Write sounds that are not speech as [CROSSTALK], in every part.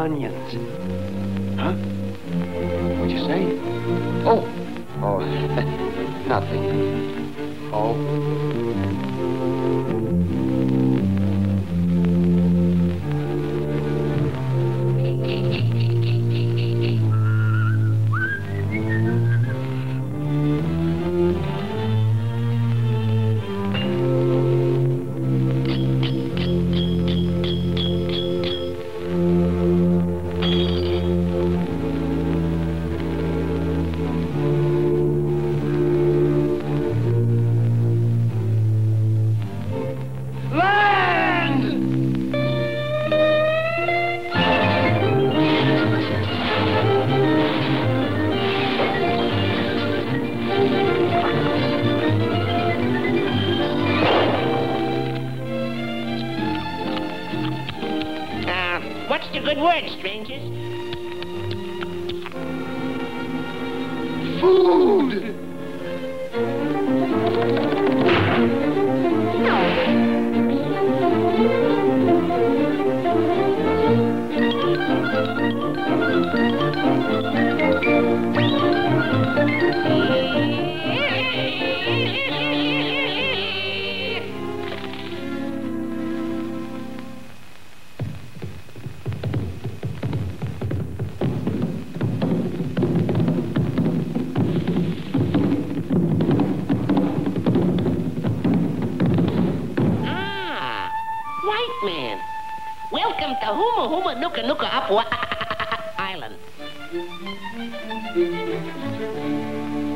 onions. Huh? What'd you say? Oh. Oh, [LAUGHS] nothing. Oh. What's the good word, strangers? Food! To Huma Huma Nuka Nuka Apua [LAUGHS] Island.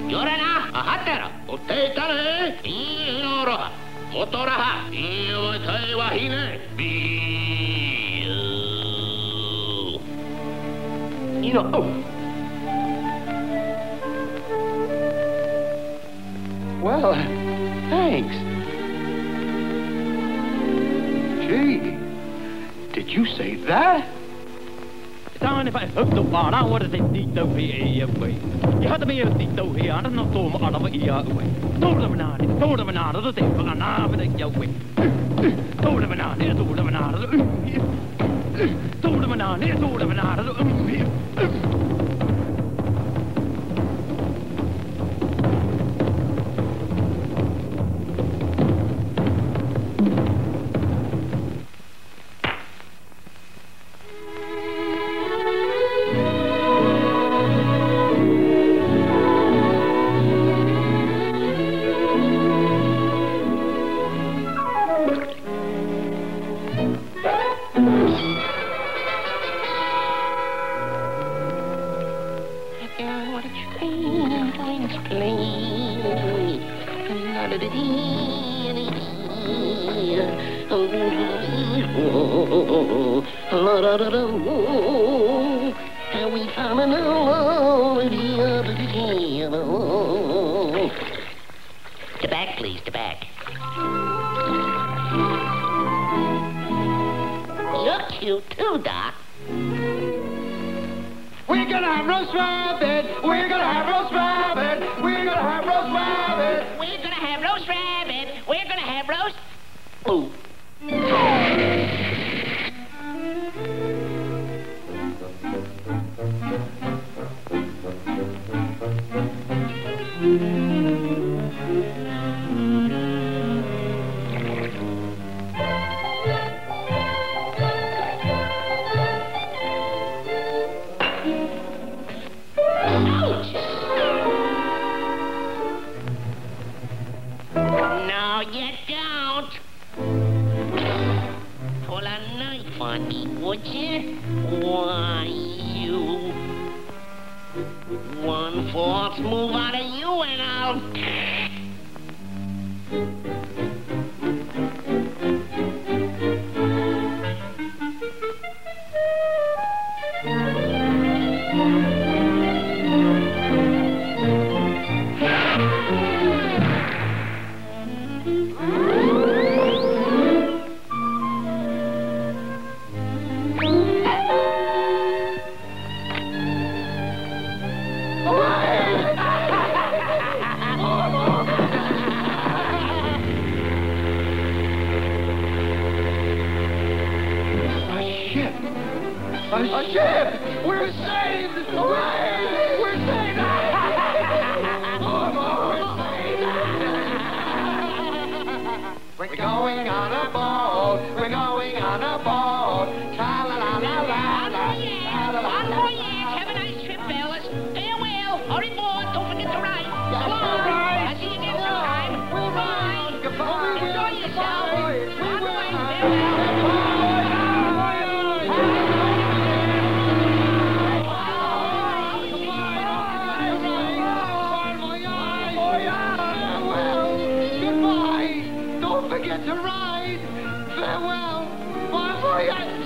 Yorana, ahatera, uteitare, inoroha, motoraha, iwatai wahine, bi. You know, oh. Well, thanks. Gee, did you say that? Staan if I hope the one I wanted to take the way away. You had to be a seat though here, I don't know so much of a year away. Told them not, told them not, the thing, but I'm not in your way. Told them not, told them not, told them not, told The back, please, the back. You're cute too, Doc. We're gonna have roast rabbit. We're gonna have roast rabbit. Ooh. No, you don't. would you? Why, you... One false move out of you and I'll... A ship! We're saved! We're saved! Oh, we're saved! We're going on a boat! We're going on a boat! Tra la la la la One more year. Have a nice trip, fellas. Farewell. Hurry forward. Hallelujah.